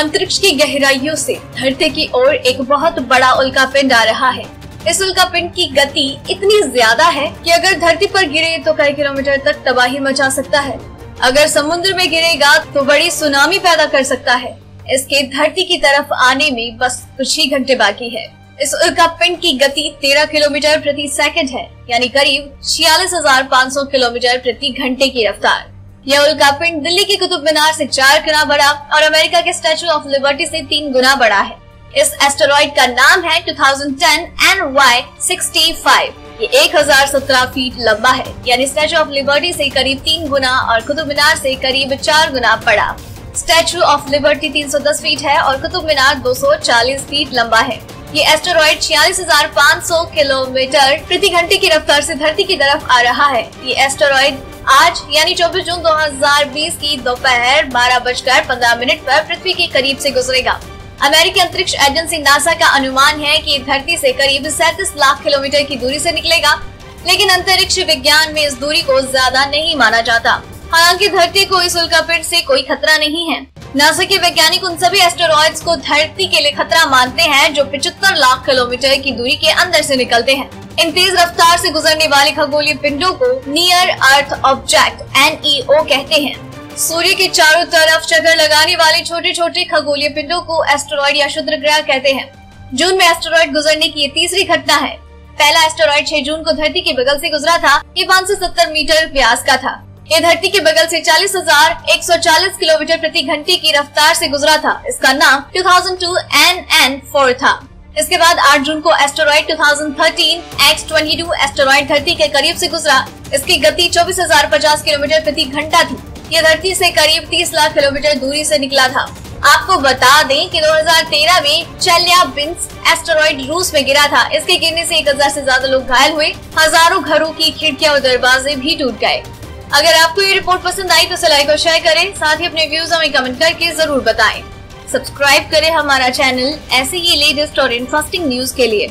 अंतरिक्ष की गहराइयों से धरती की ओर एक बहुत बड़ा उल्का पिंड आ रहा है। इस उल्का पिंड की गति इतनी ज़्यादा है कि अगर धरती पर गिरे तो कई किलोमीटर तक तबाही मचा सकता है। अगर समुद्र में गिरेगा तो बड़ी सुनामी पैदा कर सकता है। इसके धरती की तरफ़ आने में बस कुछ ही घंटे बाकी है। इस उल्का पिंड की गति 13 किलोमीटर प्रति सेकंड है, यानी करीब छियालीस किलोमीटर प्रति घंटे की रफ्तार। यह उल्का पिंड दिल्ली की कुतुब मीनार से चार गुना बड़ा और अमेरिका के स्टेचू ऑफ़ लिबर्टी से तीन गुना बड़ा है। इस एस्टेरॉइड का नाम है 2010 एन वाई सिक्सटी फाइव। ये एक हज़ार सत्रह फीट लंबा है, यानी स्टेचू ऑफ़ लिबर्टी से करीब तीन गुना और कुतुब मीनार से करीब चार गुना बड़ा। स्टेचू ऑफ़ लिबर्टी 310 फीट है और कुतुब मीनार 240 फीट लंबा है। ये एस्टेरॉइड छियालीस हज़ार पाँच सौ किलोमीटर प्रति घंटे की रफ्तार से धरती की तरफ़ आ रहा है। ये एस्टेरॉइड आज, यानी 24 जून 2020 की दोपहर बारह बजकर पंद्रह मिनट पर पृथ्वी के करीब से गुजरेगा। अमेरिकी अंतरिक्ष एजेंसी नासा का अनुमान है कि धरती से करीब सैतीस लाख किलोमीटर की दूरी से निकलेगा, लेकिन अंतरिक्ष विज्ञान में इस दूरी को ज़्यादा नहीं माना जाता। हालाँकि धरती को इस उल्कापिंड से कोई खतरा नहीं है। नासा के वैज्ञानिक उन सभी एस्टेरॉइड्स को धरती के लिए खतरा मानते हैं, जो पिछहत्तर लाख किलोमीटर की दूरी के अंदर से निकलते हैं। इन तेज रफ्तार से गुजरने वाले खगोलीय पिंडों को नियर अर्थ ऑब्जेक्ट एनईओ कहते हैं। सूर्य के चारों तरफ़ चक्कर लगाने वाले छोटे छोटे खगोलीय पिंडों को एस्टेरॉइड या शुद्र ग्रह कहते हैं। जून में एस्टेरॉइड गुजरने की ये तीसरी घटना है। पहला एस्टेरॉइड 6 जून को धरती के बगल से गुजरा था, ये 570 मीटर व्यास का था। ये धरती के बगल से चालीस हज़ार एक सौ चालीस किलोमीटर प्रति घंटे की रफ्तार से गुजरा था। इसका नाम 2002 एन एन फोर था। इसके बाद 8 जून को एस्टेरॉइड 2013 X22 एस्टेरॉइड धरती के करीब से गुजरा। इसकी गति चौबीस हज़ार पचास किलोमीटर प्रति घंटा थी। ये धरती से करीब 30 लाख किलोमीटर दूरी से निकला था। आपको बता दें कि 2013 में चल्याबिंस एस्टेरॉइड रूस में गिरा था। इसके गिरने से 1000 से ज़्यादा लोग घायल हुए। हज़ारों घरों की खिड़कियाँ और दरवाजे भी टूट गए। अगर आपको ये रिपोर्ट पसंद आई तो इसे लाइक और शेयर करें। साथ ही अपने व्यूज़ हमें कमेंट करके ज़रूर बताएँ। सब्सक्राइब करें हमारा चैनल ऐसे ही लेटेस्ट और इंटरेस्टिंग न्यूज़ के लिए।